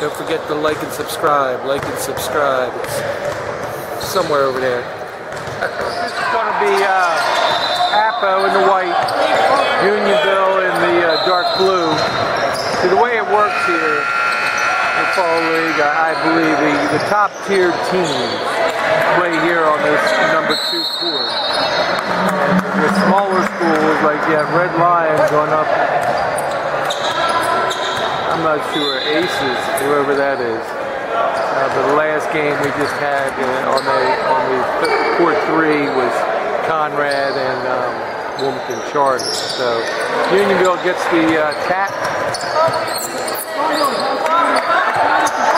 Don't forget to like and subscribe. Like and subscribe. It's somewhere over there. this is going to be uh, Appo in the white, Unionville in the uh, dark blue. See, the way it works here in Fall League, I, believe the, the top tiered teams play here on this number two court. And the smaller schools, like you have Red Lion going up I'm not sure, Aces, whoever that is. Uh, but the last game we just had uh, on the on the court three was Conrad and um, Wilmington Charter. So Unionville gets the uh, tap.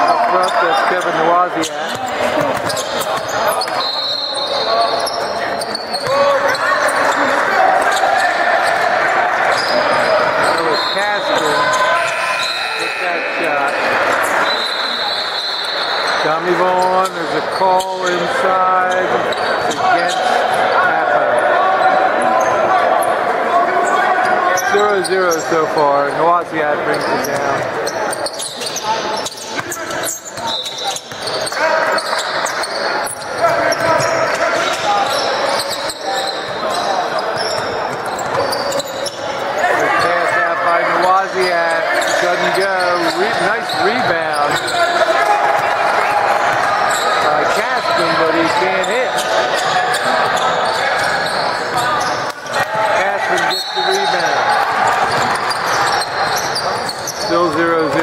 Up front, that's Kevin Noisiat. Tommy Vaughn, there's a call inside against Napa. 0-0 so far. Noisiat brings it down. doesn't go. Re nice rebound. but he can't hit. Catherine gets the rebound. Still 0-0.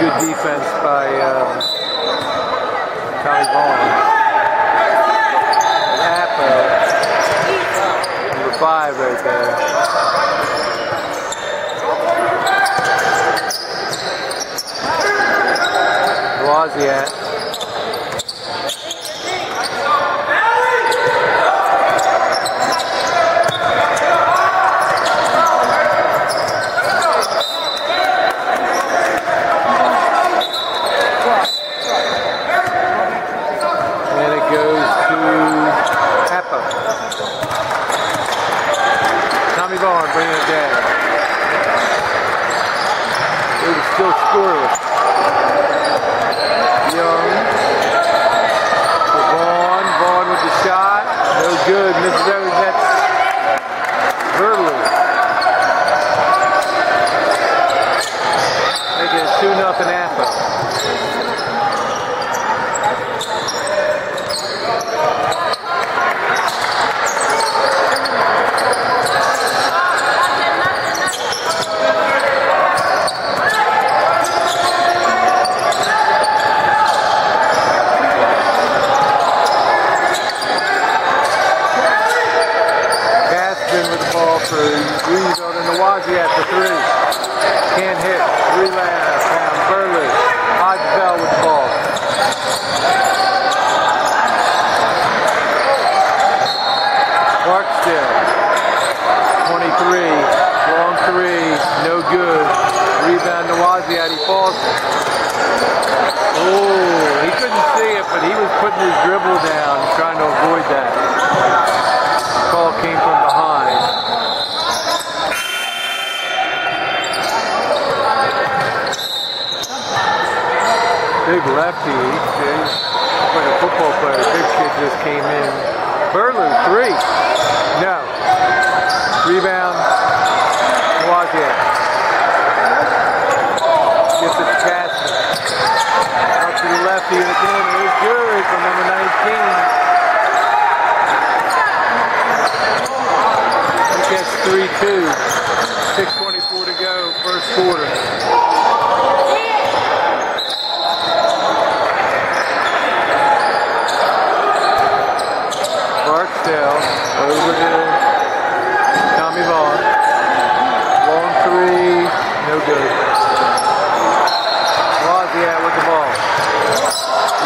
Good defense by um, Tommy Vaughn. Appo. Number five right there. Yet.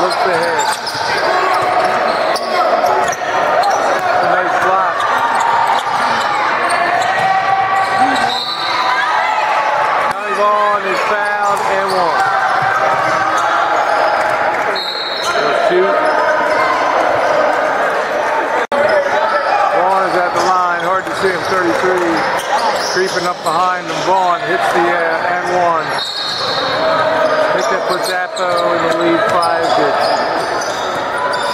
Looks ahead. A nice block. Tommy Vaughn is fouled and one. He'll shoot. him creeping up behind him. Vaughn hits the uh, and one. I think that puts Appo in the lead five to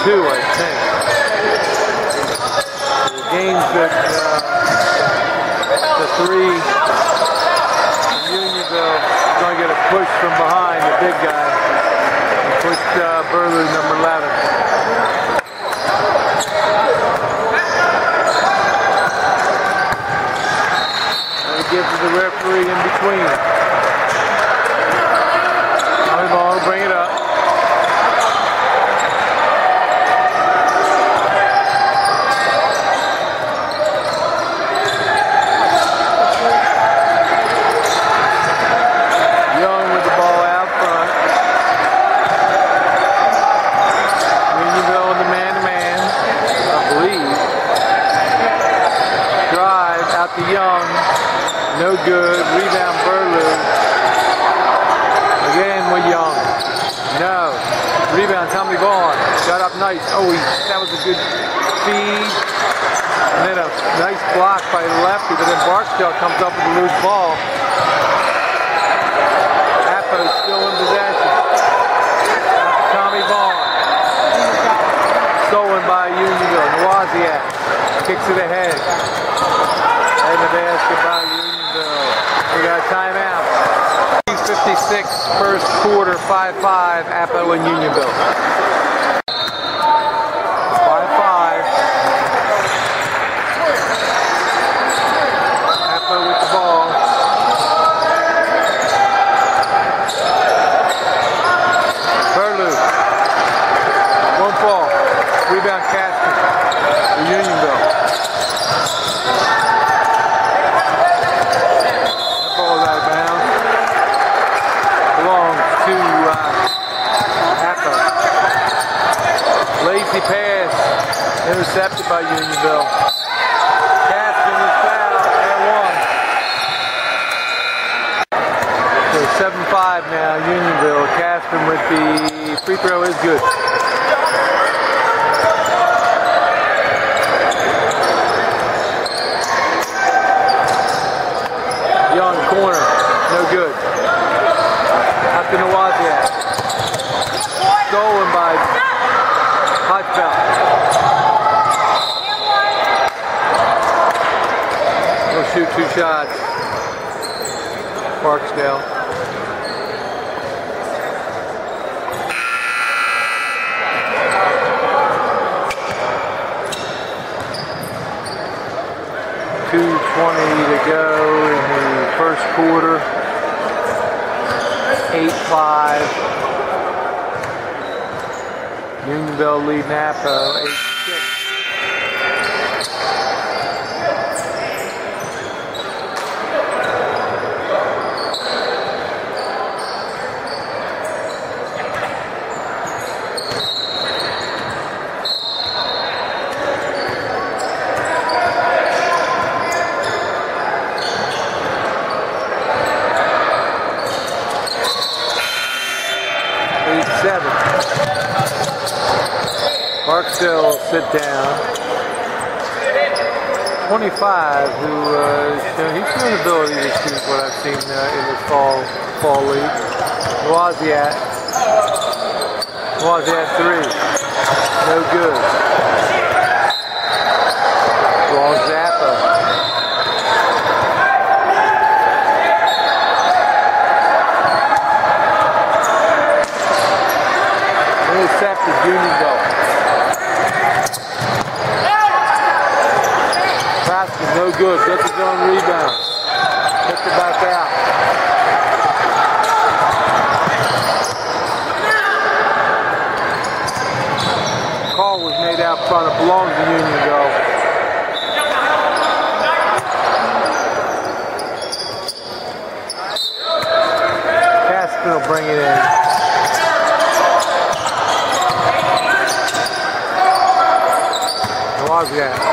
two, I think. The game's at uh, the three. Unionville is going to get a push from behind the big guy. He pushed uh, Burlew, number 11. give to the referee in between. Tommy ball, bring it up. Young with the ball out front. Unionville in the man-to-man, I believe. Drive out to Young. No good. Rebound Burlew. Again with Young. No. Rebound Tommy Vaughn. Got up nice. Oh, he, that was a good feed. And then a nice block by lefty, but then Barksdale comes up with a loose ball. Appo's still in possession. Tommy Vaughn. Stolen by Unionville. Noisiak kicks it ahead. And the basket by Unionville. We got a timeout. 56 first quarter, 5-5, Appo and Unionville. 5-5. Appo with the ball. Burlew. Won't fall. Rebound Casper. For Unionville. That ball is out of bounds. Belongs to uh, Appo. Lazy pass. Intercepted by Unionville. Casper is fouled one. So 7-5 now, Unionville. Casper with the free throw is good. Young corner, no good. Out to Noisiak. Stolen by Hotfeld. He'll shoot two shots. Barksdale. Two twenty to go in the first quarter. Eight five. Unionville lead Napa eight six. Eight seven. Barksdale sit down. 25, who uh, he's shown ability to shoot what I've seen uh, in this fall fall league. Noisiak. Noisiak three. No good. Long Zappa. Intercepted Unionville. Basket no good. Gets his own rebound. Gets it back out. Call was made out front. It belongs to Unionville. Casper will bring it in. Noisiak.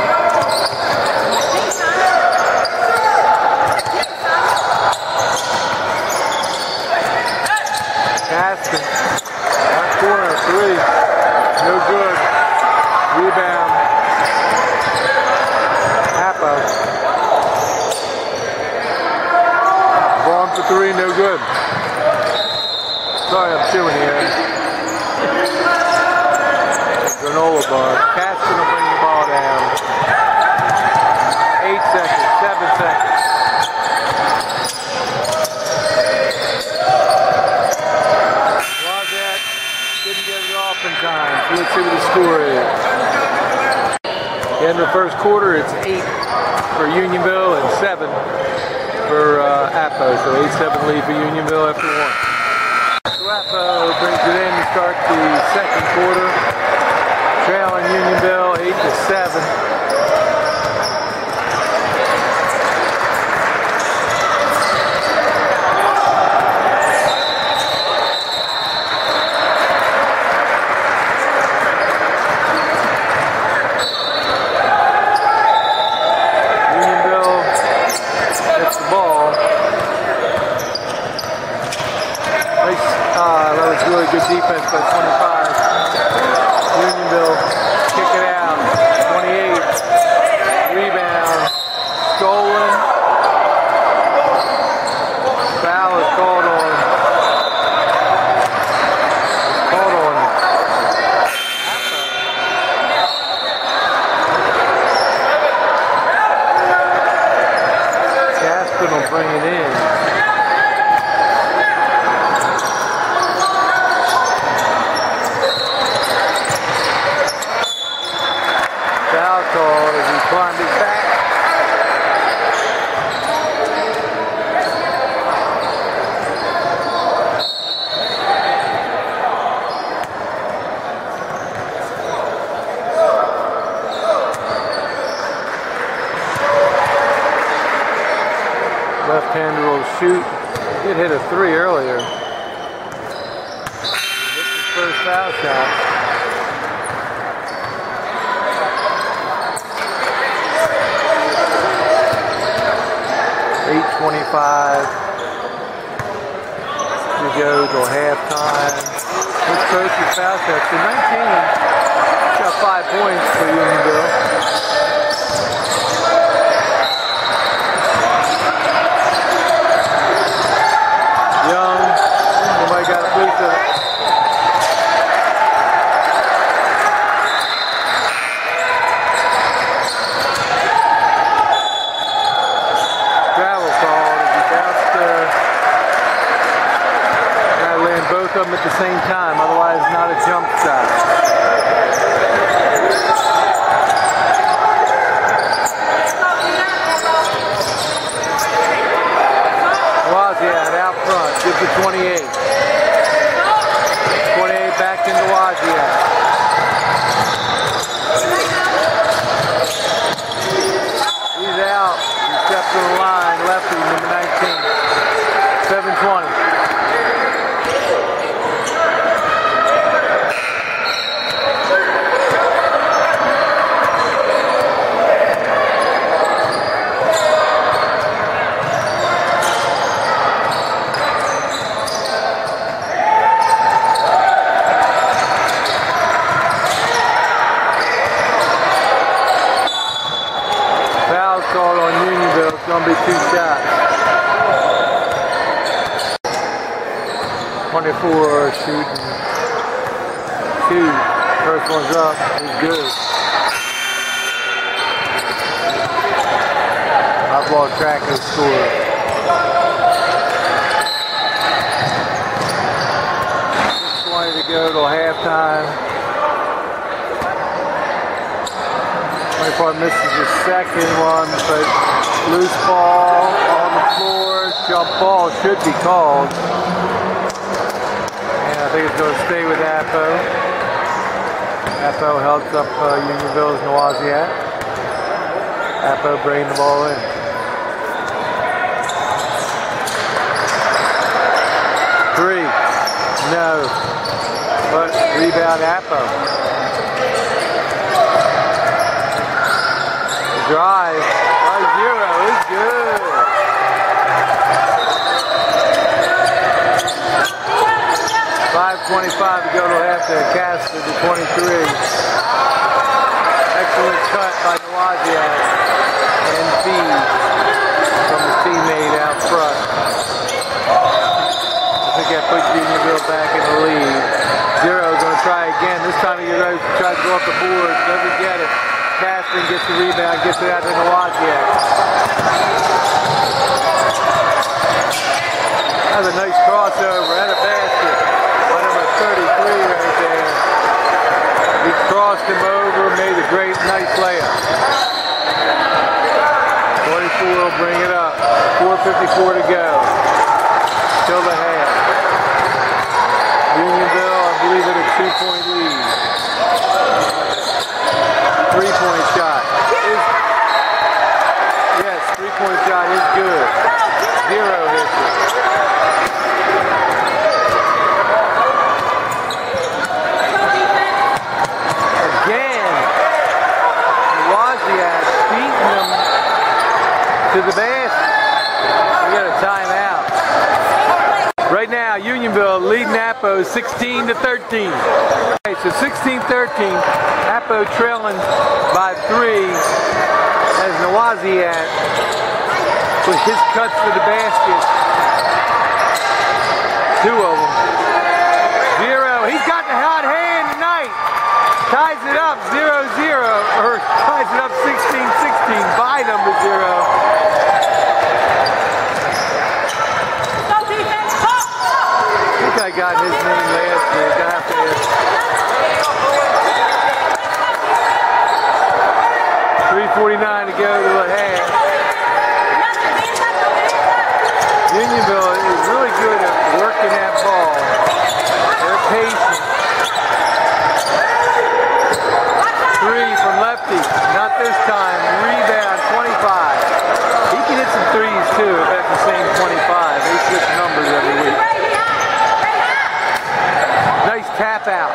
Go to halftime. 24 misses the second one, but loose ball on the floor, jump ball should be called. And I think it's going to stay with Appo. Appo helps up uh, Unionville's Noisiac. Appo bringing the ball in. No. But rebound Appo. Drive by zero is good. Five twenty-five to go to half. Cast to the twenty-three. Excellent cut by put Unionville back in the lead. Zero going to try again. This time he tries to go off the board, doesn't get it. Caston gets the rebound, gets it out to Nawaziak. That's a nice crossover and a basket by number 33 right there. He crossed him over, made a great, nice layup. 44 will bring it up. 4.54 to go. Till the half. Unionville, I believe, at a two-point lead. Three-point shot. Is, yes, three-point shot is good. Zero hits it. Again, Wozniak beating them to the basket. We got a timeout. Right now, Unionville leading Appo 16 to 13. Okay, so 16-13, Appo trailing by three as Nawaziat with his cuts to the basket. Two of them. Zero. He's got the hot hand tonight. Ties it up 0-0, or ties it up 16-16 by number zero. I got his name last week. I have to ask. 3.49 to go to the half. Unionville is really good at working that ball. They're patient. Three from lefty. Not this time. Rebound 25. He can hit some threes too if that's the same 25. They switch numbers every week. Nice tap out.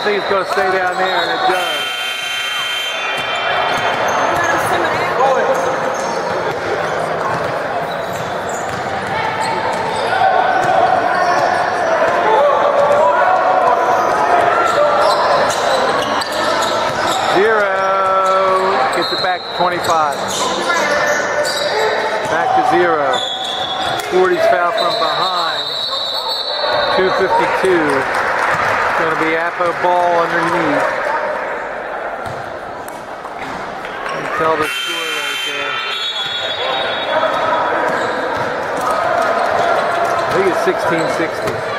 I think it's going to stay down there, and it does. Zero. Gets it back to 25. Back to zero. 40's foul from behind. 252. Going to be Appo ball underneath. You can tell the score right there. I think it's 1660.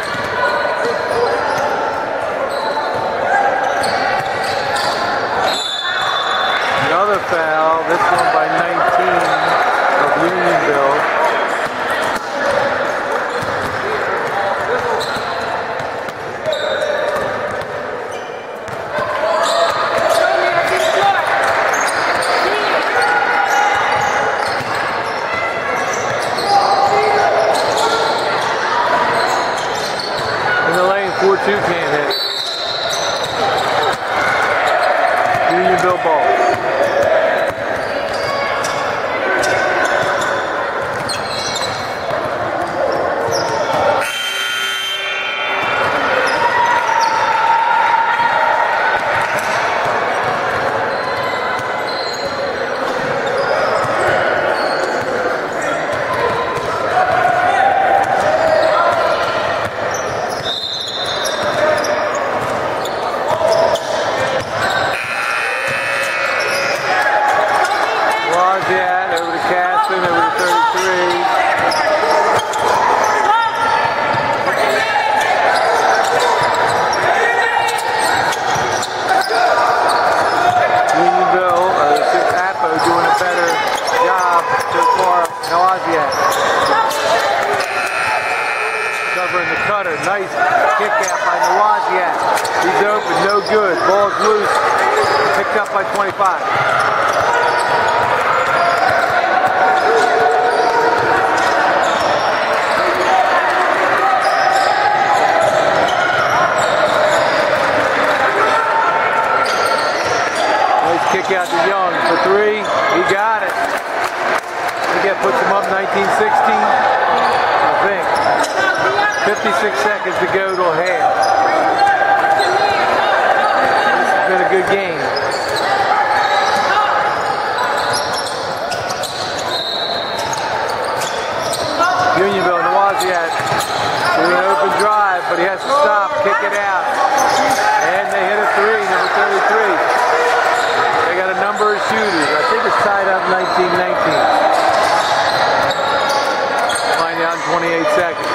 28 seconds.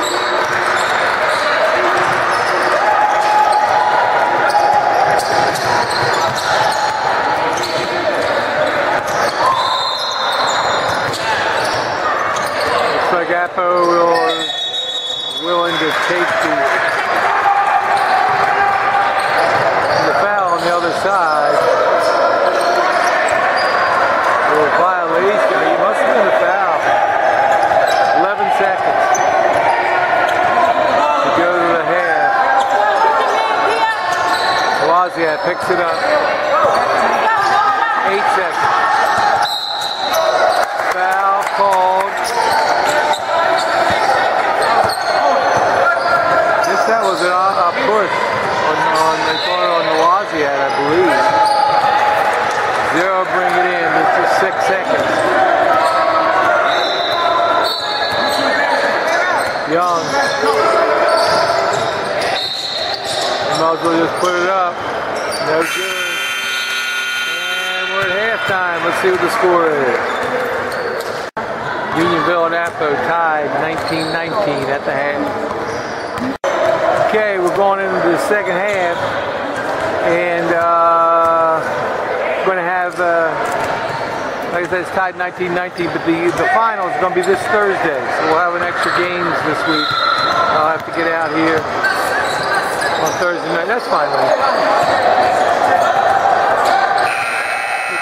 Looks like Appo will, is willing to take the, the foul on the other side. A little violation. He must have been a foul. 11 seconds to go to the half. Wozniak picks it up. Eight seconds. Foul called. Guess that was a, a push on, on they called it on the Wozniak, I believe. Zero bring it in. This is six seconds. Young. You might as well just put it up. No good. And we're at halftime. Let's see what the score is. Unionville and Appo tied 19-19 at the half. Okay, we're going into the second half. And uh, we're going to have, uh, like I said, it's tied 19-19, but the, the final is going to be this Thursday. So we'll have an extra games this week. I'll have to get out here on Thursday night. That's fine.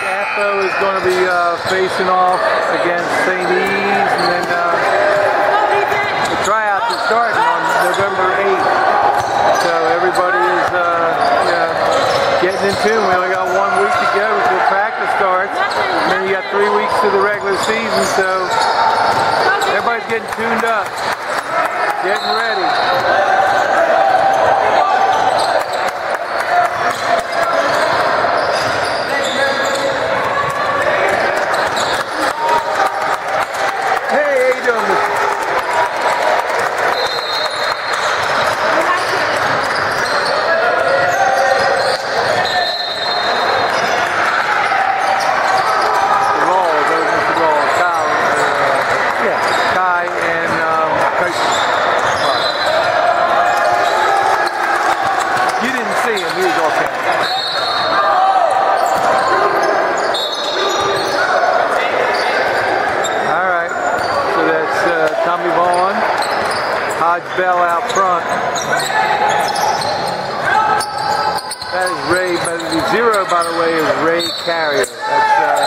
Appo is going to be uh, facing off against St. E's, and then uh, the tryouts are starting on November 8th. So everybody is uh, know, getting in tune. We only got one week to go before practice starts. And then you got three weeks to the regular season, so everybody's getting tuned up, getting ready. Hey, how you doing? Miss- Roll, those are the roll. Kyle, uh, yeah, Kai and um, Coach. You didn't see him. He was off camera. All right. So that's uh, Tommy Vaughn, Hodge Bell out front. That is Ray, but the is Ray Carrier. That's uh,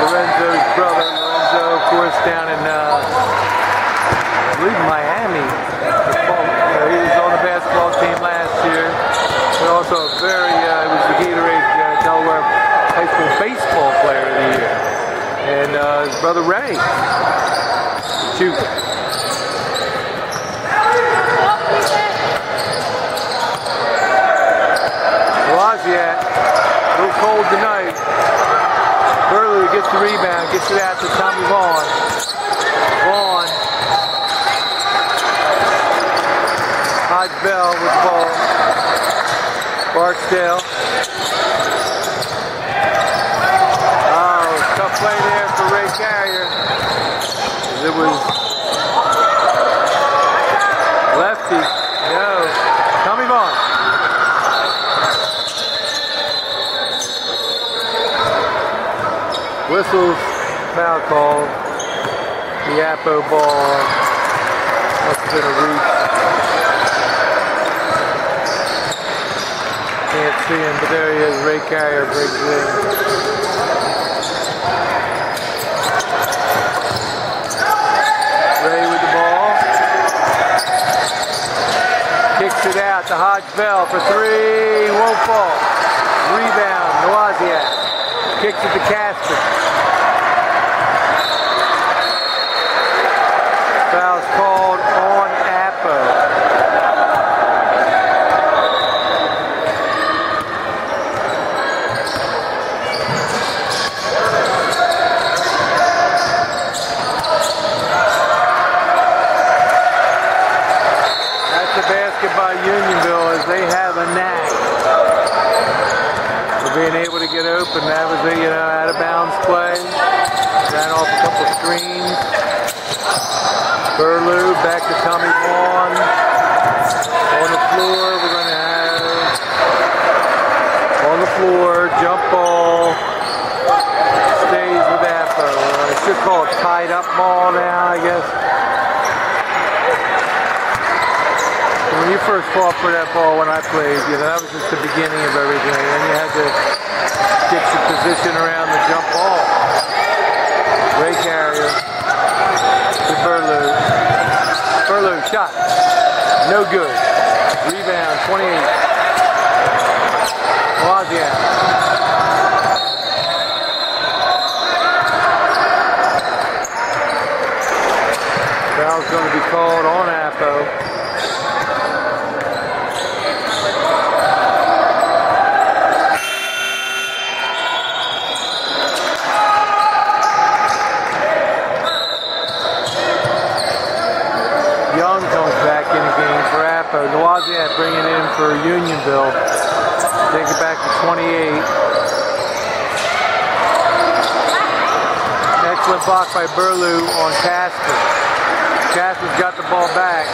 Lorenzo's brother. Lorenzo, of course, down in, uh, I believe, Miami. He was on the basketball team last year. But also a very, uh, was the Gatorade uh, Delaware High School baseball player of the year. And uh, his brother Ray. Shoot. Wozniak, a little cold tonight. Burlew gets the rebound, gets it out to Tommy Vaughn. Vaughn. Hodge Bell with the ball. Barksdale. Oh, tough play there for Ray Carrier. It was lefty. No. Tommy Vaughn. Whistles, foul call. The Appo ball have been a reach. Can't see him, but there he is. Ray Carrier breaks in. Ray with the ball. Kicks it out to Hodge Bell for three. Won't fall. Rebound, Noisiak. Kicks it to Casper. Foul's called on Appo. That's a bad basket by Unionville as they have a knack for being able to get open. That was a you know out of bounds play. Ran off a couple screens. Burlew back to Tommy Vaughn. On the floor, we're going to have on the floor, jump ball. Stays with Appo. I should call it tied up ball now, I guess. when you first fought for that ball when I played, you know, that was just the beginning of everything. And you had to get your position around the jump ball. Ray carrier to Burlew. Burlew shot. No good. Rebound 28. Wozniak. Foul's going to be called on Appo. Wozniak bringing in for Unionville. Take it back to 28. Excellent block by Burlew on Casper. Casper's got the ball back.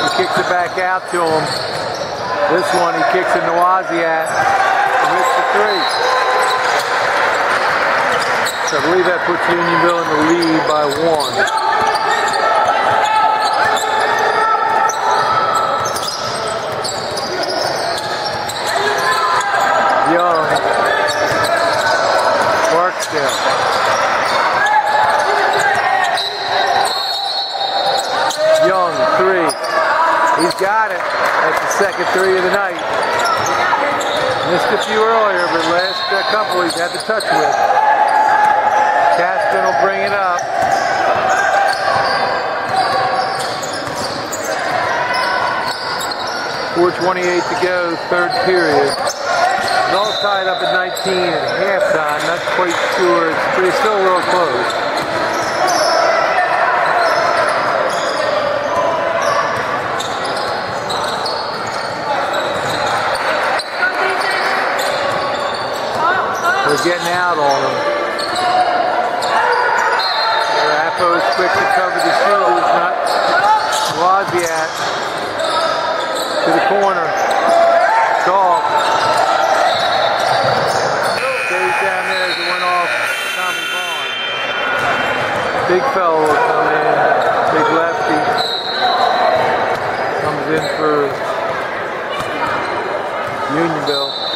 He kicks it back out to him. This one he kicks it to Wozniak. Hits the three. So I believe that puts Unionville in the lead by one. Young, three. He's got it. That's the second three of the night. Missed a few earlier, but last uh, couple he's had to touch with. Caston will bring it up. Four twenty-eight to go, third period. It's all tied up at 19 at halftime. Not quite sure, but it's still real close. They're getting out on them. Rapo is quick to cover the shooters, not Wozniak to the corner. Golf. Big fellow will come in, big lefty. Comes in for Unionville.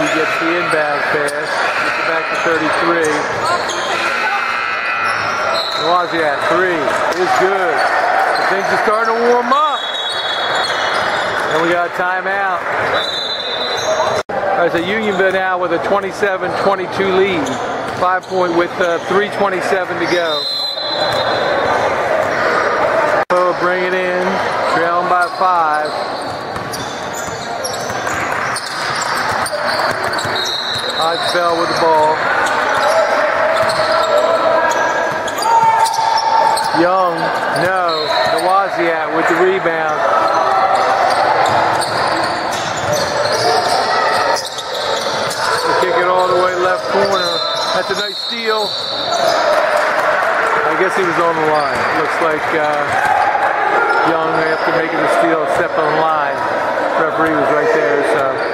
He gets the inbound pass, gets it back to 33. Wozniak, three, is good. The things are starting to warm up. And we got a timeout. There's a Unionville now with a 27-22 lead five point with uh, 327 to go. So bring it in, trailing by five. Hodge Bell with the ball. Young, no. Nawaziat with the rebound. kick it all the way left corner. That's a nice steal. I guess he was on the line. Looks like uh, Young, after making the steal, stepped on the line. referee was right there, so.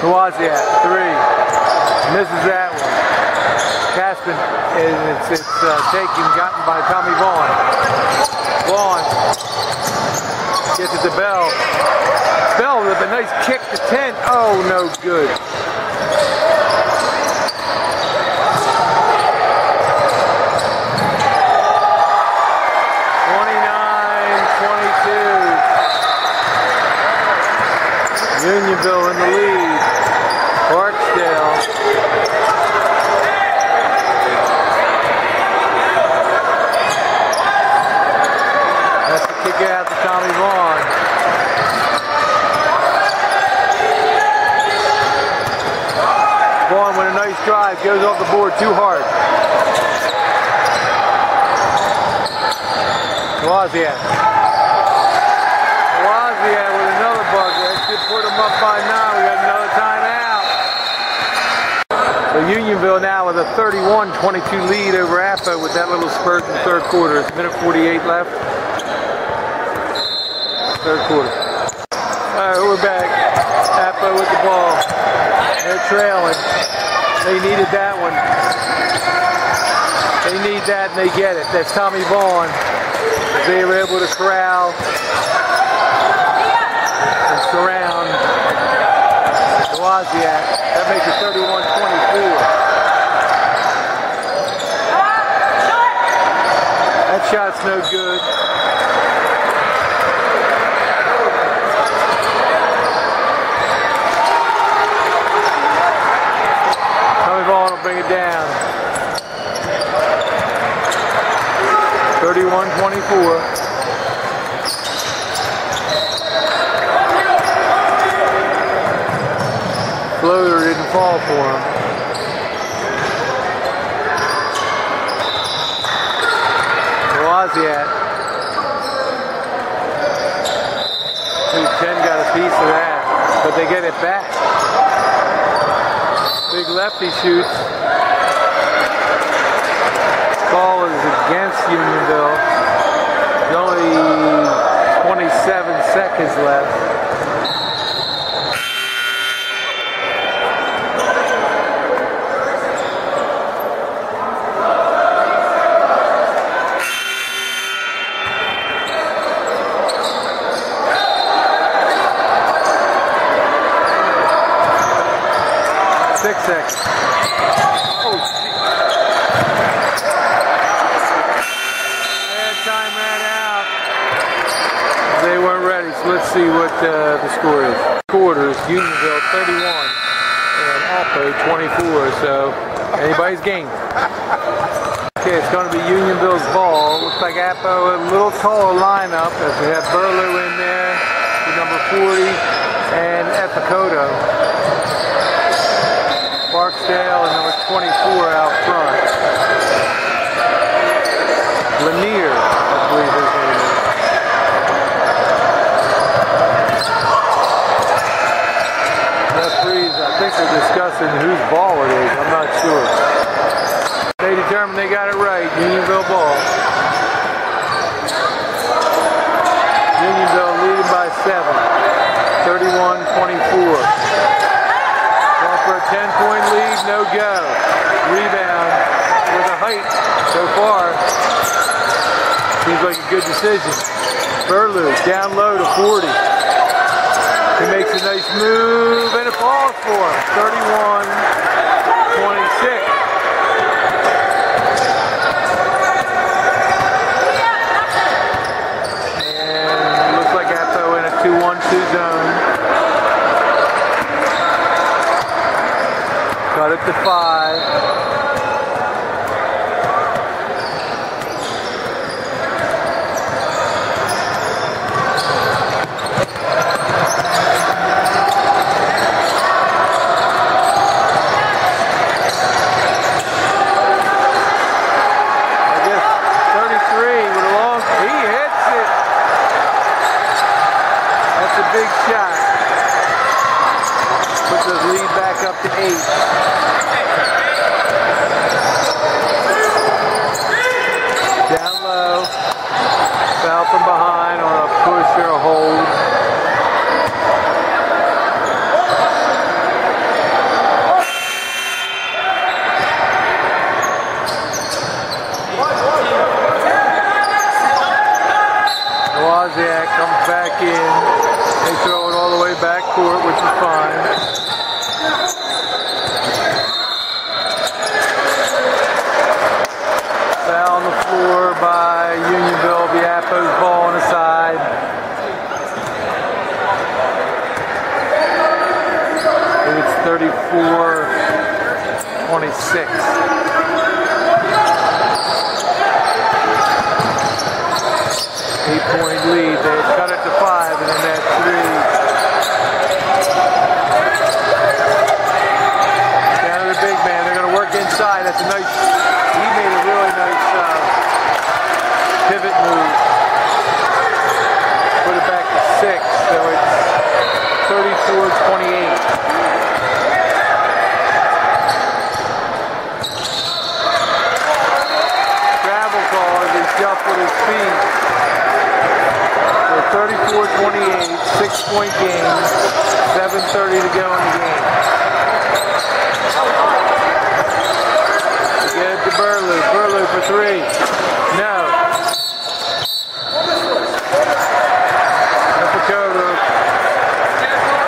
At? Three. Misses that one. Caspin, and it's, it's uh, taken, gotten by Tommy Vaughn. Vaughn Gets it to Bell. Bell with a nice kick to 10. Oh, no good. Unionville in the lead. Barksdale out to Tommy Vaughn. First drive goes off the board too hard. Wozniak. Wozniak with another bucket. That should put them up by nine. We got another timeout. So Unionville now with a 31-22 lead over Appo with that little spurt in the third quarter. It's minute 48 left. Third quarter. All right, we're back. Appo with the ball. They're trailing. They needed that one. They need that and they get it. That's Tommy Vaughn. They were able to corral and surround Wozniak. That makes it 31-24. That shot's no good. Tommy Vaughn will bring it down. 31-24. Floater didn't fall for him. Wozniak. Two ten got a piece of that, but they get it back. Big lefty shoots. Ball is against Unionville. There's only 27 seconds left. Six seconds. Oh, gee. And time ran out. They weren't ready, so let's see what uh, the score is. Quarters, Unionville 31 and Appo 24, so anybody's game. Okay, it's going to be Unionville's ball. Looks like Appo a little taller lineup as we have Burlew in there, the number 40, and Epicoto. Barksdale and number 24 out front. Lanier, I believe his name is. Referees, I think they're discussing whose ball it is. I'm not sure. They determined they got it right. Unionville ball. Unionville leading by seven. 31-24. Going for a 10-point lead, no go. Rebound with a height so far. Seems like a good decision. Burlew down low to 40. He makes a nice move and it falls for him. 31 26. And it looks like Appo in a 2-1-2 zone. Cut it to five. I guess 33 with a long, he hits it. That's a big shot. Puts the lead back up to eight. Down low. Foul from behind on a push or a hold. Wozniak comes back in. They throw it all the way back court, which is fine. Foul on the floor by Unionville. Biapo's ball on the side. I think it's 34 26. Eight point lead. They had cut it to five and then that three. Down to the big man. They're point game. 7.30 to go in the game. Get it to Burlew. Burlew for three. No. Dakota.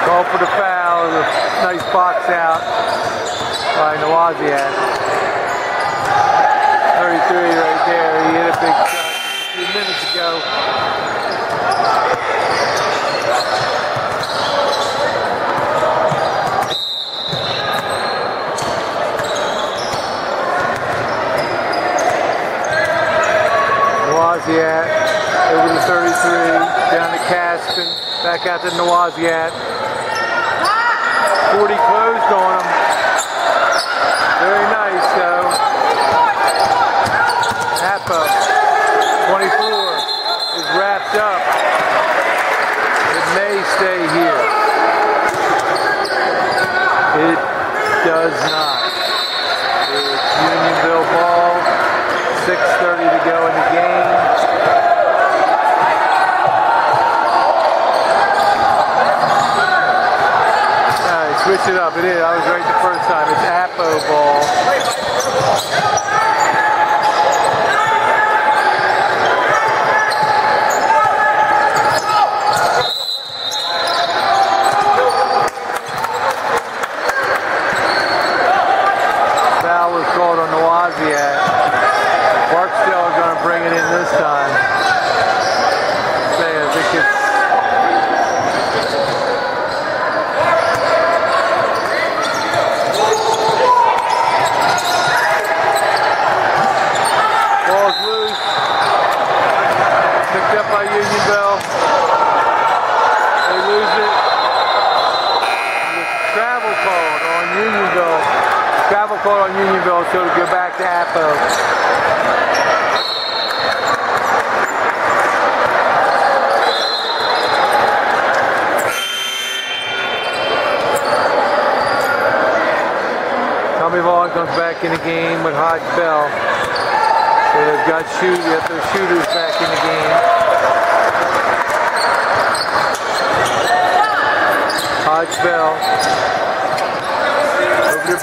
Call for the foul. Nice box out by Nawaziat. 33 right there. He hit a big shot a few minutes ago. Nawaziat over to 33, down to Casper, back out to Nawaziat. 40 closed on him. Very nice though. Appo, 24, is wrapped up. It may stay here. It does not. It's Unionville ball. 6.30 to go in the game. Uh, switch it up. It is. I was right the first time. It's Appo ball. Foul was called on Nawaziat. Barksdale are going to bring it in this time. Say, I think it's Ball's loose. Picked up by Unionville. They lose it. The travel called on Unionville. Travel called on Unionville, so to go back to Appo. Tommy Vaughn comes back in the game with Hodge Bell. So they've got shoot, have their shooters back in the game. Hodge Bell. To.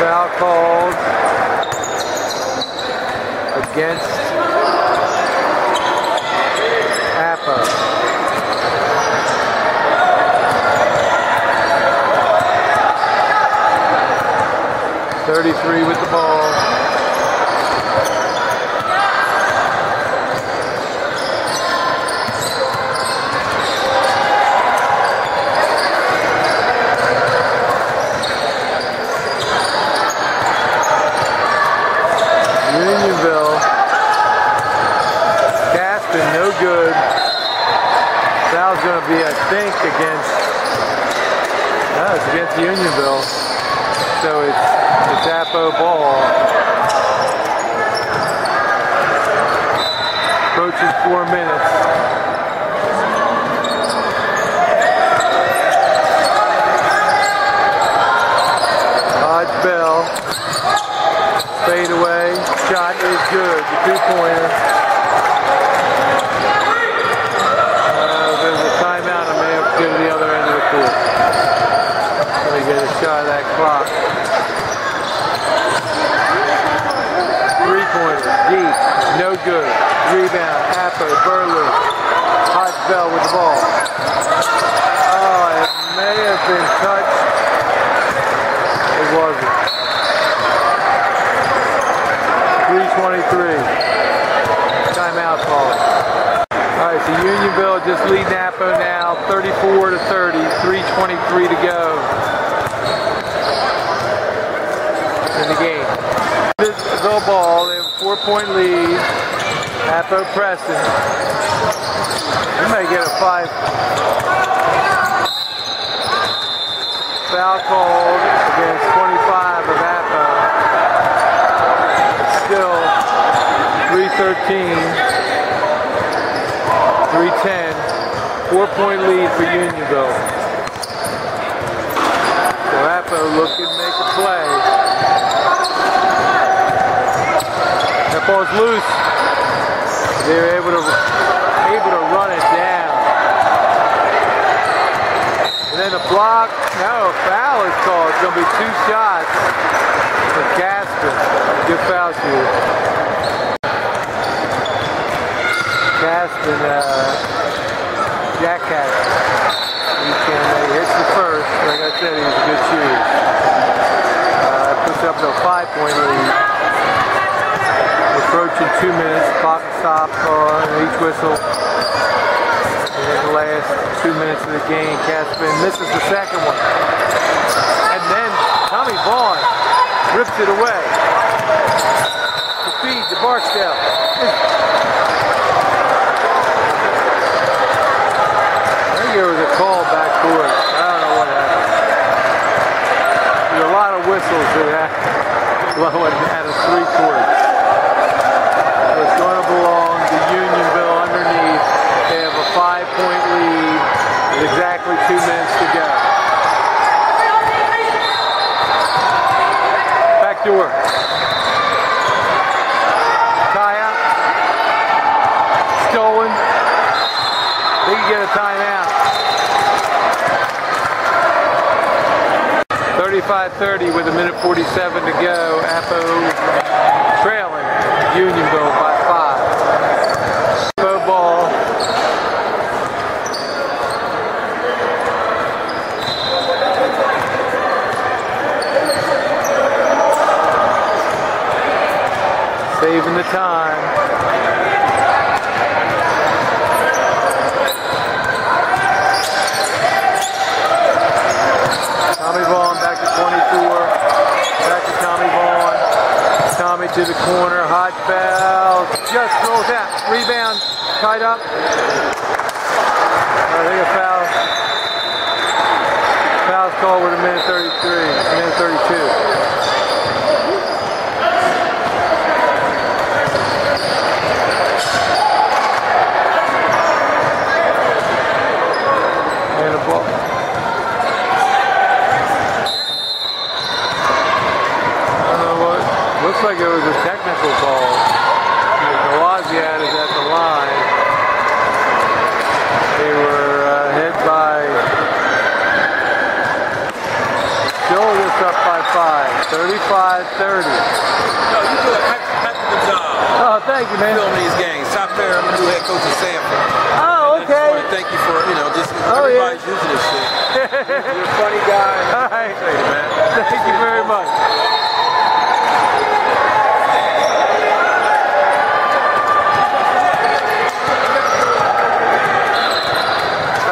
Foul called against Appo. Thirty-three with the ball. Unionville. Caston, no good. Foul's going to be, I think, against. No, it's against Unionville. So it's Appo ball. Approaching four minutes. Hodge Bell. Fade away. Shot is good. The two-pointer. Uh, there's a timeout. I may have to go to the other end of the court. Let me get a shot of that clock. Three-pointer. Deep. No good. Rebound. Appo. Burlew. Hodge Bell with the ball. Oh, it may have been touched. It wasn't. 323. Timeout call. All right, so Unionville just leading Appo now, 34 to 30, 323 to go in the game. The ball, they have a four-point lead. Appo pressing. We may get a five. Foul called against 25 of Appo still 313, 310, four point lead for Unionville. So Rappo looking to make a play. That ball's loose. They're able to able to run it down. And then the block, no, foul is called. It's gonna be two shots for Casper. Good foul here. Casper, uh, Jack Casper. He can uh, hits the first. Like I said, he's a good shooter. Uh, puts up to a five-point lead. Approaching two minutes. Clock stop on each whistle. And then the last two minutes of the game, Casper misses the second one. And then Tommy Vaughn rips it away. To feed to Barksdale. I think there was a call back court. I don't know what happened. A lot of whistles that blowing out of three courts. It's going to belong to Unionville underneath. They have a five-point lead with exactly two minutes to go. Back door. Tie out. Stolen. They can get a timeout. 35-30 with a minute 47 to go. Appo trailing Unionville by five. Appo ball. Saving the time. Tommy Vaughn back to 24. Back to Tommy Vaughn. Tommy to the corner. Hot foul. Just rolls out. Rebound. Tied up. I think a foul. Foul's called with a minute 33. Minute 32. And a ball. I don't know what. Looks like it was a technical call. Nawaziat is at the line. They were uh, hit by. Still just up by five. 35-30. No, you do a heck, heck of a job Oh, thank you, man. filming these games. Top there, I'm the new head coach of Sanford. Oh, I just okay. to thank you for, you know, just Oh, yeah. using this shit. You're a funny guy. All right. Hey, man. Thank you very much.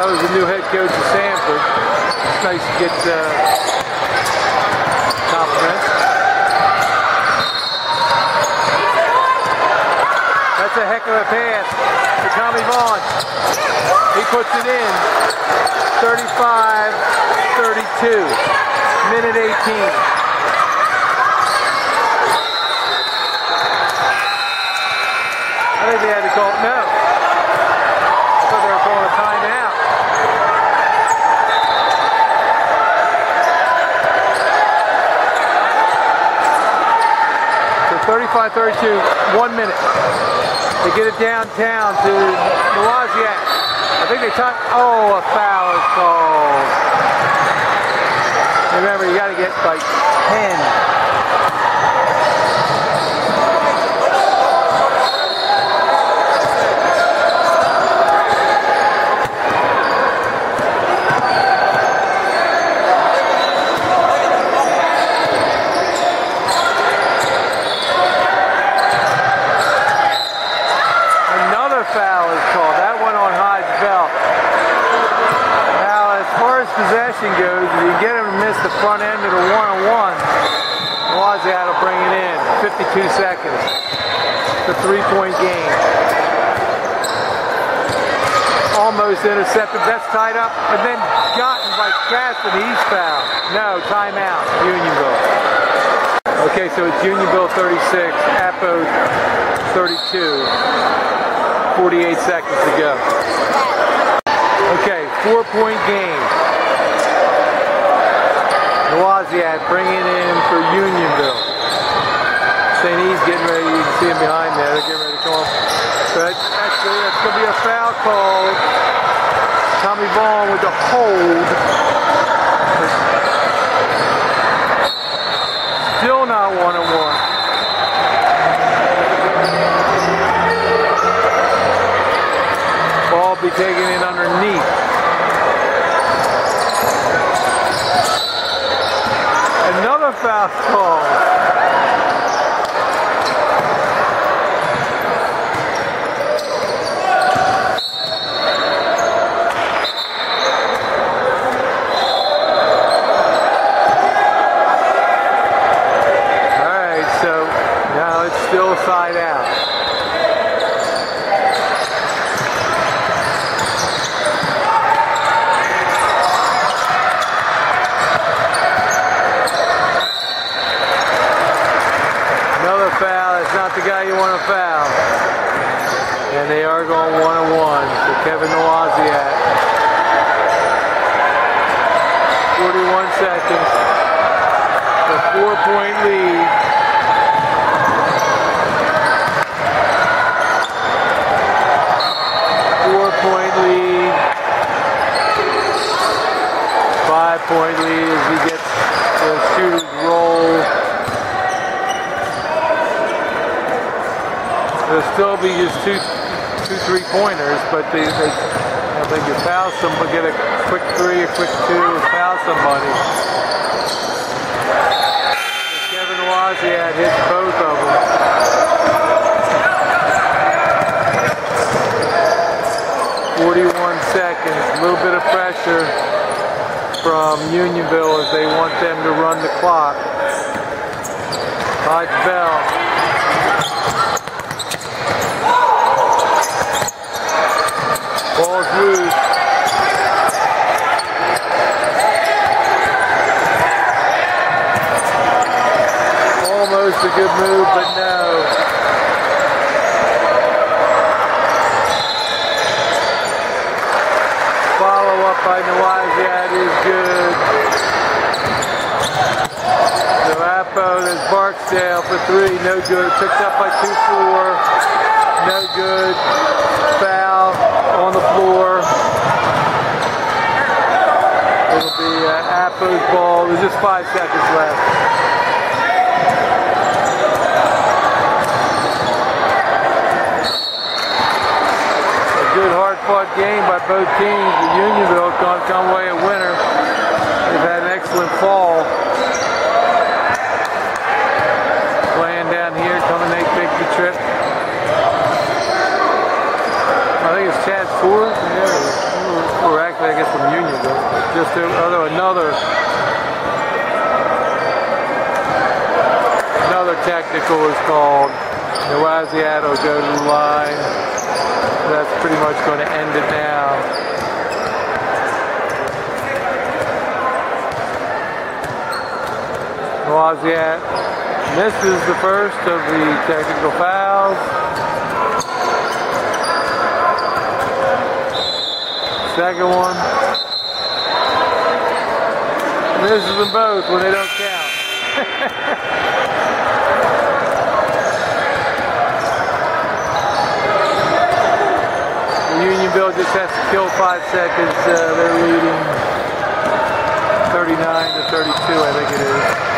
Was the new head coach of Sanford. It's nice to get uh, compliments. That's a heck of a pass to Tommy Vaughn. He puts it in. 35 32. Minute 18. I think they had to call it. no. I thought they were calling a timeout. So 35 32, one minute. They get it downtown to Nawaziak. I think they talk. Oh, a foul is called. Remember, you got to get like 10. Another foul is called. That one on Hodge Bell. Now, as far as possession goes, if you get him to miss the front end of the one-on-one, Wazia will bring it in. 52 seconds. The three-point game. Almost intercepted. That's tied up. And then gotten by Caston. He's fouled. No, timeout. Unionville. Okay, so it's Unionville 36, Appo 32. 48 seconds to go. Okay, four point game. Wazziat bringing in for Unionville. St. E's getting ready, you can see him behind there, they're getting ready to come off. But actually, it's going to be a foul call. Tommy Vaughn with the hold. Still not one and one. Ball be taken in underneath. Another foul call. All right, so now it's still side out. Another foul. It's not the guy you want to foul. And they are going one and one. So Kevin Nowaziat. 41 seconds. A four-point lead. Four-point lead. Five-point lead as he gets the shooters roll. There'll still be just two, two three-pointers, but they, they, if they can foul somebody, get a quick three, a quick two, and foul somebody. Kevin Wazziat hits both of them. 41 seconds, a little bit of pressure from Unionville as they want them to run the clock. Hodge Bell Ball's loose. Almost a good move, but no. Follow up by Nawaziat is good. Zarapo, there's Barksdale for three, no good. Picked up by 2-4, no good. Foul on the floor. It'll be uh, Appo's ball. There's just five seconds left. A good hard-fought game by both teams. The Unionville gone come away a winner. They've had an excellent fall. Playing down here, coming to make the trip. I it's Chadds Ford. Or actually, I guess from Unionville. Just a, other another another technical is called. Nowaziat will go to the line. That's pretty much going to end it now. Nowaziat misses the first of the technical fouls. Second one. Misses them both when they don't count. the Unionville just has to kill five seconds. Uh, they're leading 39 to 32, I think it is.